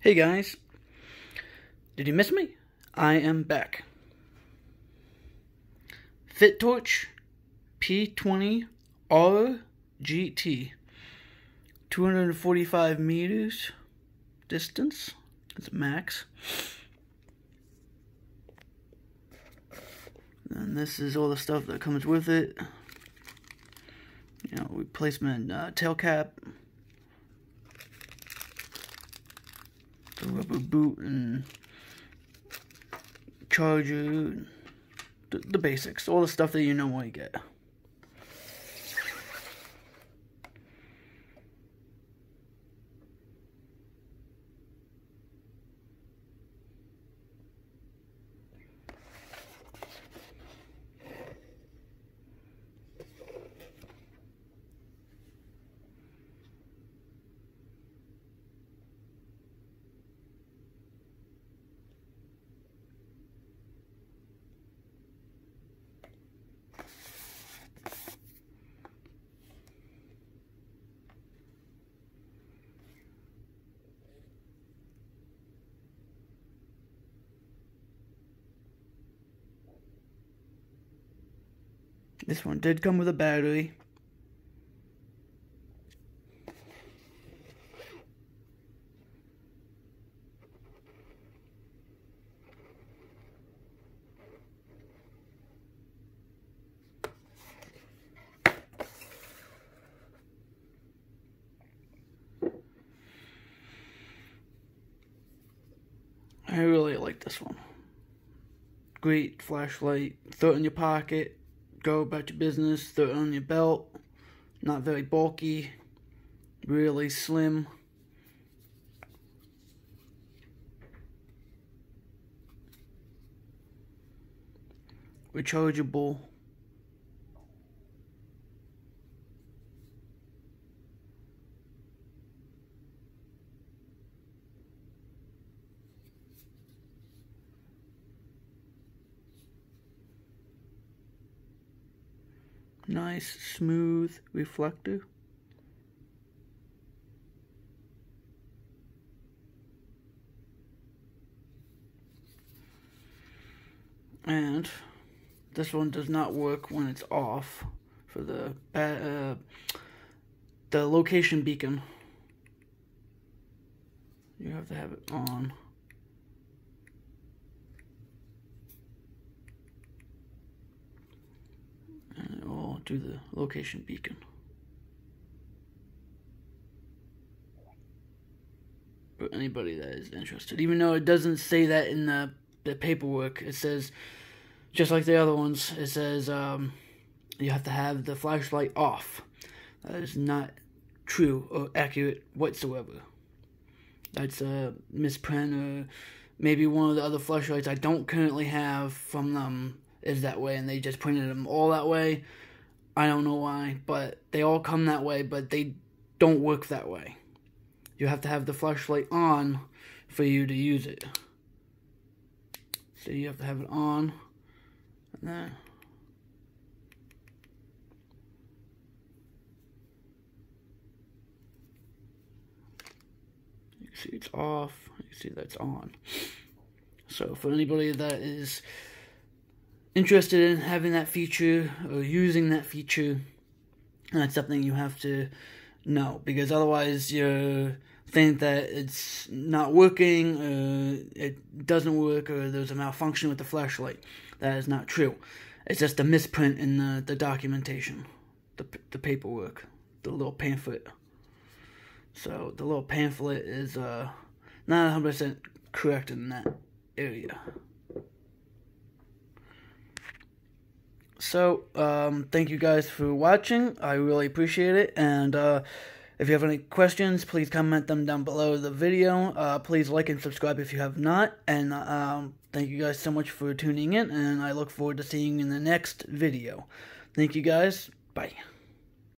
Hey guys, did you miss me? I am back. Fitorch P20 RGT, 245 meters distance. That's max. And this is all the stuff that comes with it. You know, replacement uh, tail cap, the rubber boot and charger, the, the basics, all the stuff that you know what you get. This one did come with a battery. I really like this one. Great flashlight. Throw it in your pocket go about your business, throw it on your belt. Not very bulky, really slim. Rechargeable. Nice smooth reflector and this one does not work when it's off for the uh, the location beacon. You have to have it on to the location beacon. For anybody that is interested, even though it doesn't say that in the, the paperwork, it says, just like the other ones, it says um, you have to have the flashlight off. That is not true or accurate whatsoever. That's a misprint or maybe one of the other flashlights I don't currently have from them is that way and they just printed them all that way. I don't know why, but they all come that way, but they don't work that way. You have to have the flashlight on for you to use it. So you have to have it on. And then you see it's off. You see that's on. So for anybody that is interested in having that feature or using that feature, that's something you have to know because otherwise you think that it's not working, or it doesn't work, or there's a malfunction with the flashlight. That is not true. It's just a misprint in the, the documentation, the, the paperwork, the little pamphlet. So the little pamphlet is uh, not 100% correct in that area. So, um, thank you guys for watching. I really appreciate it. And uh, if you have any questions, please comment them down below the video. Uh, please like and subscribe if you have not. And um, thank you guys so much for tuning in. And I look forward to seeing you in the next video. Thank you guys. Bye.